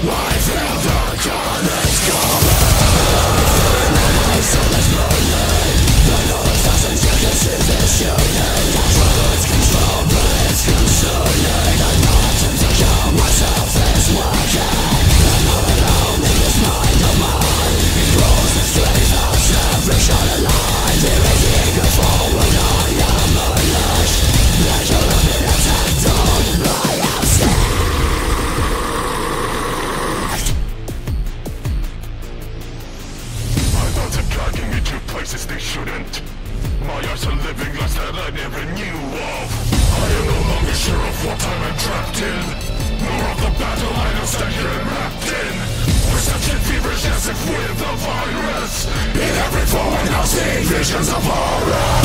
places My eyes are living lives that I never knew of. I am no longer sure of what time I'm trapped in, nor of the battle I know stand here wrapped in. Perception feverish as if with the virus. In every form I now see visions of horror.